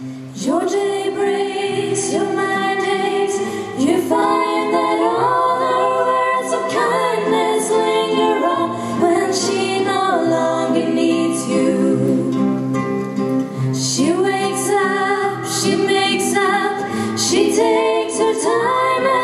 Your day breaks, your mind aches, you find that all her words of kindness linger on when she no longer needs you. She wakes up, she makes up, she takes her time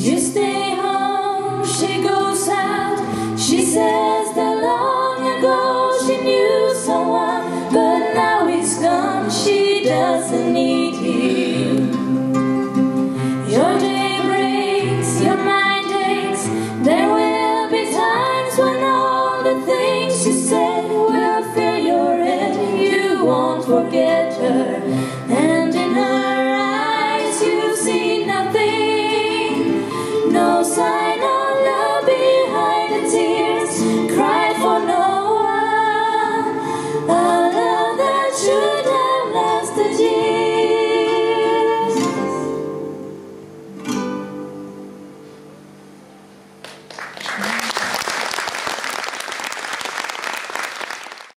You stay home, she goes out. She says that long ago she knew someone, but now he's gone, she doesn't need him. Your day breaks, your mind aches. There will be times when all the things you said will fill your head. You won't forget her. And